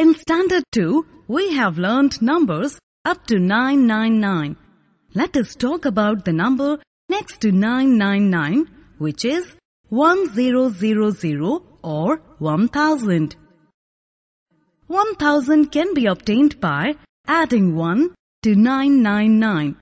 In Standard 2, we have learned numbers up to 999. Let us talk about the number next to 999, which is 1000 or 1000. 1000 can be obtained by adding 1 to 999.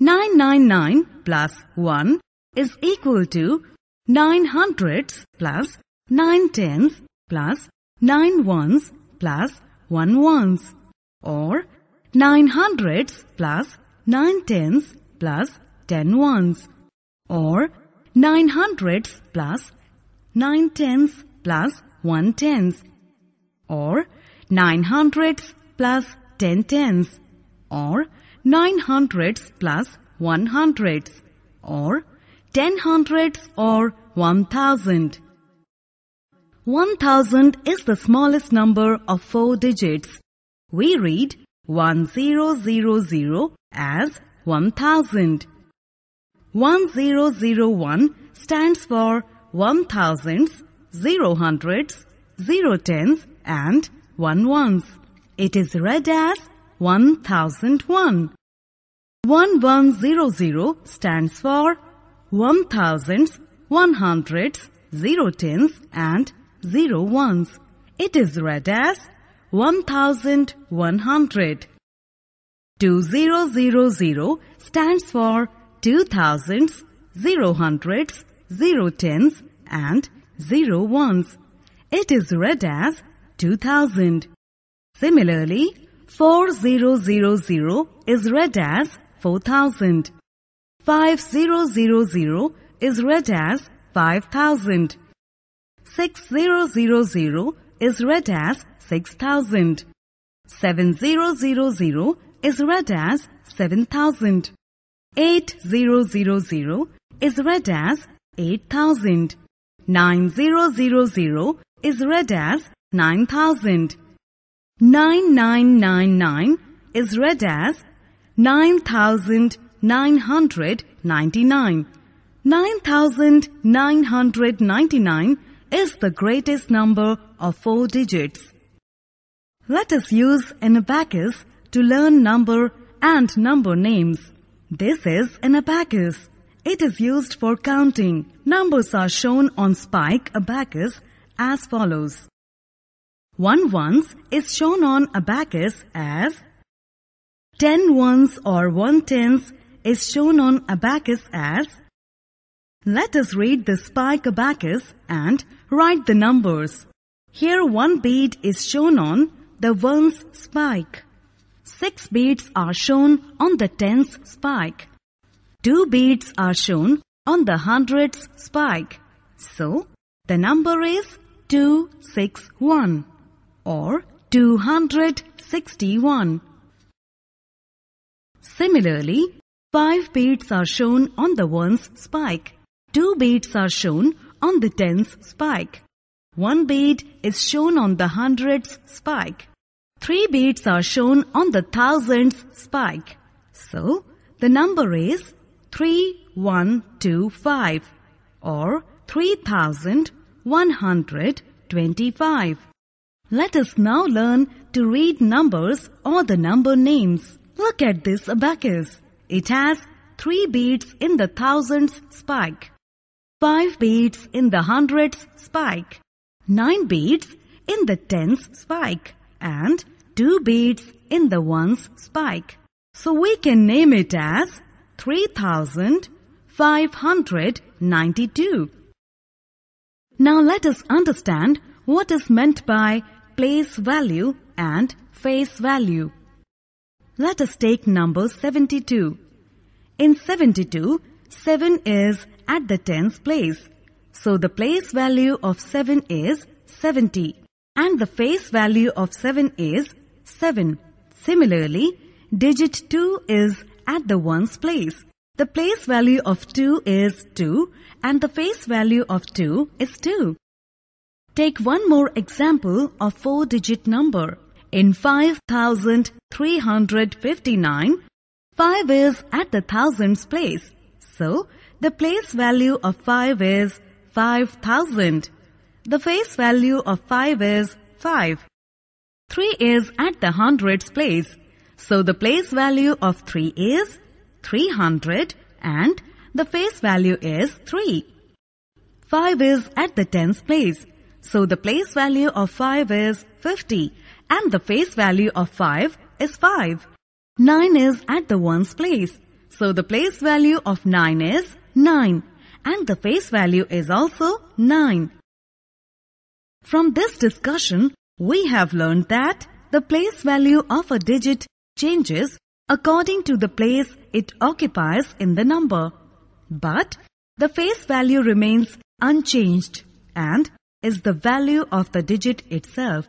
999 plus 1 is equal to 9 hundreds plus 9 tens plus 9 ones plus 1 ones or 9 hundreds plus 9 tens plus 10 ones or 9 hundreds plus 9 tens plus 1 tens or 9 hundreds plus 10 tens or 9 hundreds plus 1 hundreds or 10 hundreds or 1000. 1000 is the smallest number of four digits. We read 1000 as 1000. 1001 stands for 1000s, 0 hundreds, 0 tens and 1 ones. It is read as 1001. 1100 stands for 1000s, 100s, 0 tens and 0 ones. It is read as 1100. 2000 stands for 2000s, 0 hundreds, 0 tens and 0 ones. It is read as 2000. Similarly, 4000 is read as 4000. 5000 is read as 5000. 6000 is read as 6000. 7000 is read as 7000. 8000 is read as 8000. 9000 is read as 9000. 9999 is read as 9999. 9999 is the greatest number of four digits. Let us use an abacus to learn number and number names. This is an abacus. It is used for counting. Numbers are shown on spike abacus as follows. 1 ones is shown on abacus as ten ones or one tens is shown on abacus as Let us read the spike abacus and write the numbers. Here one bead is shown on the ones spike. Six beads are shown on the tens spike. Two beads are shown on the hundreds spike. So, the number is 261 or 261. Similarly, five beads are shown on the ones spike. Two beads are shown on the tens spike. One bead is shown on the hundreds spike. Three beads are shown on the thousands spike. So, the number is 3125 or 3125. Let us now learn to read numbers or the number names. Look at this abacus. It has three beads in the thousands spike, five beads in the hundreds spike, nine beads in the tens spike, and two beads in the ones spike. So we can name it as 3592. Now let us understand what is meant by place value and face value. Let us take number 72. In 72, 7 is at the tens place. So the place value of 7 is 70 and the face value of 7 is 7. Similarly, digit 2 is at the ones place. The place value of 2 is 2 and the face value of 2 is 2. Take one more example of four digit number. In 5359, 5 is at the thousands place. So, the place value of 5 is 5000. The face value of 5 is 5. 3 is at the hundreds place. So the place value of 3 is 300 and the face value is 3. 5 is at the tens place. So the place value of 5 is 50 and the face value of 5 is 5. 9 is at the ones place. So the place value of 9 is 9 and the face value is also 9. From this discussion, we have learned that the place value of a digit changes according to the place it occupies in the number. But the face value remains unchanged and is the value of the digit itself.